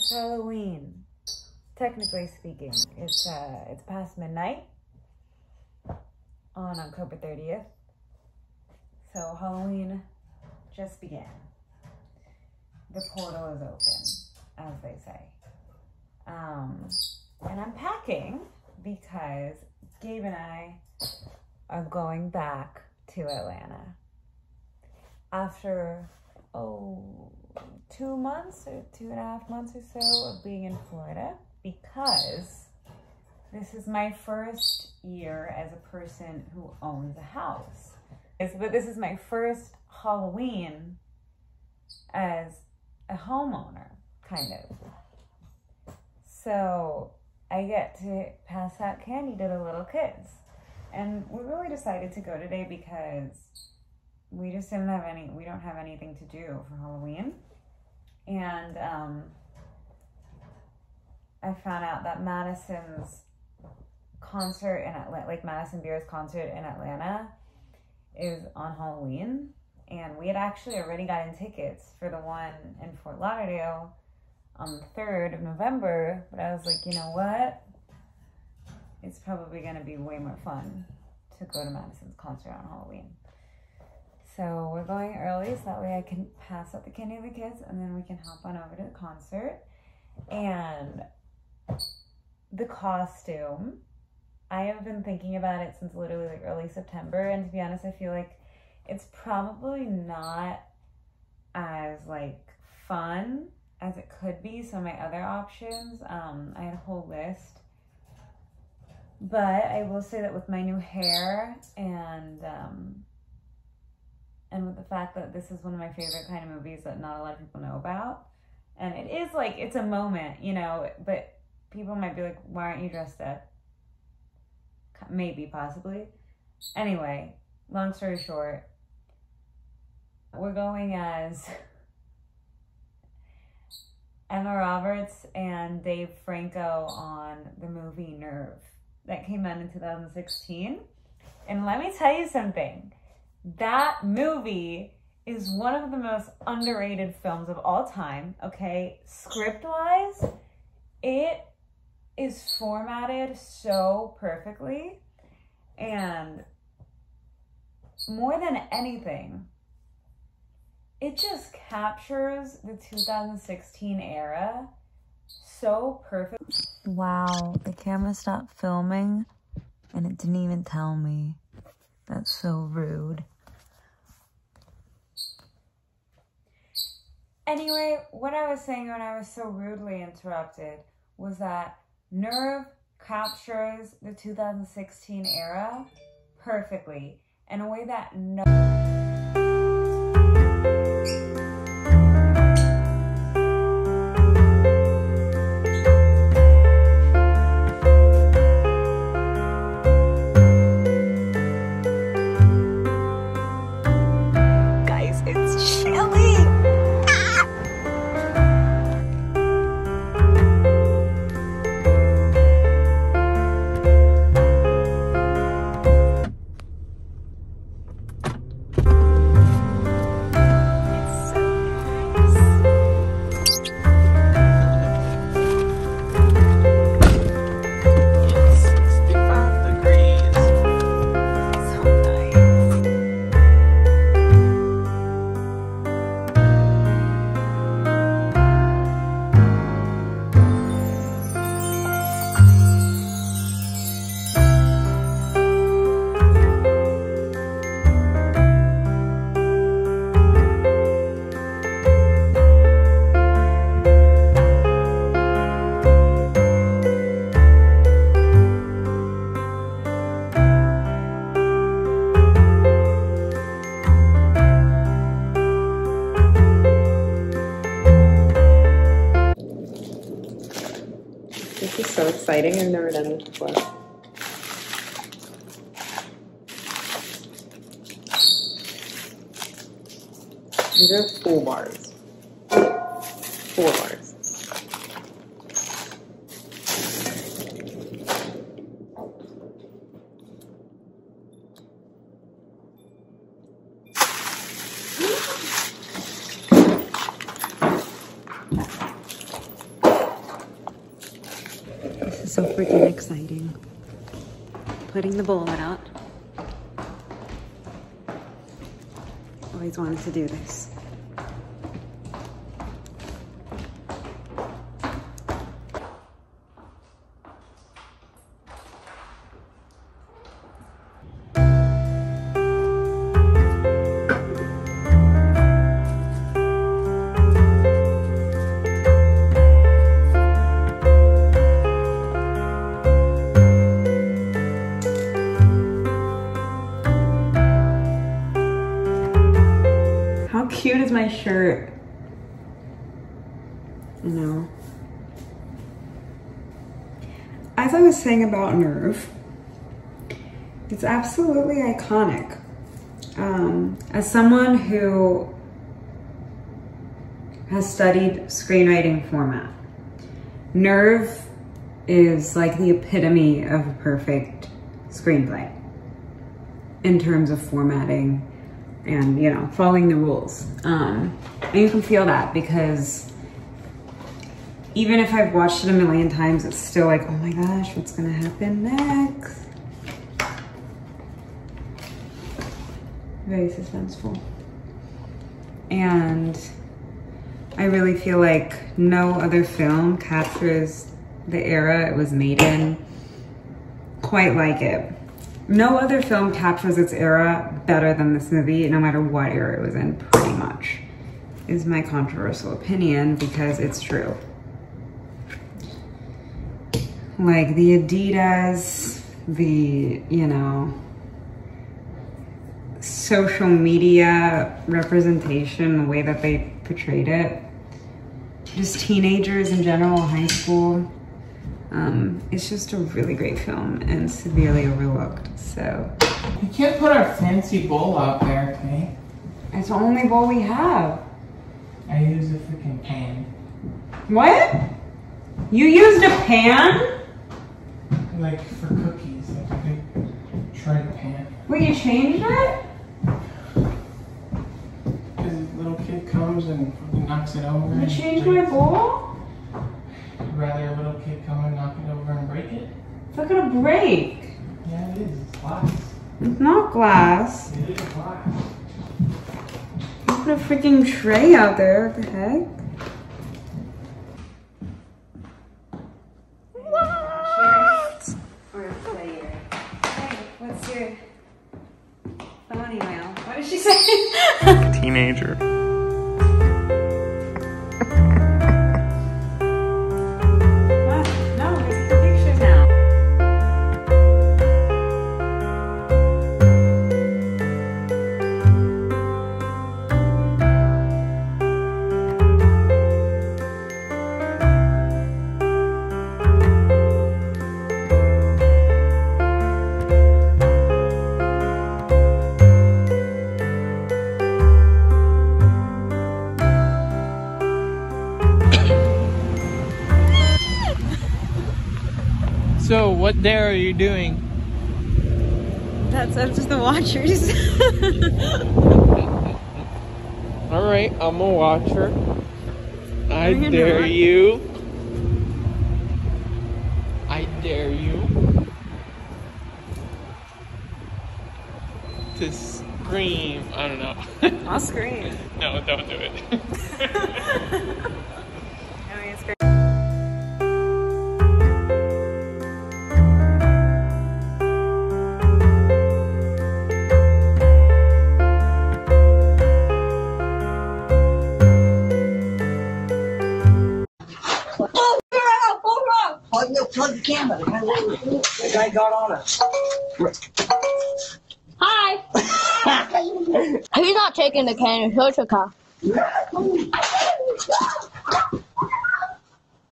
It's Halloween. Technically speaking, it's uh, it's past midnight on October 30th. So Halloween just began. The portal is open, as they say. Um, and I'm packing because Gabe and I are going back to Atlanta after oh two months or two and a half months or so of being in Florida because this is my first year as a person who owns a house. But this is my first Halloween as a homeowner, kind of. So I get to pass out candy to the little kids. And we really decided to go today because we just didn't have any, we don't have anything to do for Halloween. And um, I found out that Madison's concert in Atlanta, like Madison Beer's concert in Atlanta, is on Halloween. And we had actually already gotten tickets for the one in Fort Lauderdale on the 3rd of November. But I was like, you know what? It's probably going to be way more fun to go to Madison's concert on Halloween. So we're going early so that way I can pass out the candy to the kids and then we can hop on over to the concert. And the costume, I have been thinking about it since literally like early September. And to be honest, I feel like it's probably not as like fun as it could be. So my other options, um, I had a whole list. But I will say that with my new hair and um, and with the fact that this is one of my favorite kind of movies that not a lot of people know about. And it is like, it's a moment, you know, but people might be like, why aren't you dressed up? Maybe, possibly. Anyway, long story short, we're going as Emma Roberts and Dave Franco on the movie Nerve that came out in 2016. And let me tell you something that movie is one of the most underrated films of all time, okay? Script wise, it is formatted so perfectly. And more than anything, it just captures the 2016 era so perfect. Wow, the camera stopped filming and it didn't even tell me. That's so rude. Anyway, what I was saying when I was so rudely interrupted was that Nerve captures the 2016 era perfectly in a way that no. Exciting. I've never done this before. These are full bars. Four bars. is so freaking exciting. Putting the bowl out. Always wanted to do this. Know. As I was saying about Nerve, it's absolutely iconic. Um, as someone who has studied screenwriting format, Nerve is like the epitome of a perfect screenplay in terms of formatting and you know following the rules um and you can feel that because even if i've watched it a million times it's still like oh my gosh what's gonna happen next? Very suspenseful. And i really feel like no other film captures the era it was made in quite like it. No other film captures its era better than this movie, no matter what era it was in, pretty much, is my controversial opinion because it's true. Like the Adidas, the, you know, social media representation, the way that they portrayed it, just teenagers in general, high school. Um, it's just a really great film and severely overlooked. So You can't put our fancy bowl out there, okay? it's the only bowl we have. I use a freaking pan. What? You used a pan? Like for cookies, like a big shredded pan. Wait, you changed it? Because a little kid comes and knocks it over. You and changed my bowl? You'd rather a little kid come and knock it over and break it? It's not gonna break. Yeah, it is. It's glass. It's not glass. It is glass. You put a freaking tray out there. What the heck? Teenager. What dare are you doing? That's up to the watchers. Alright, I'm a watcher. I dare you. I dare you. To scream. I don't know. I'll scream. no, don't do it. the guy, the guy got on us. Hi. He's not taking the can. He'll take off.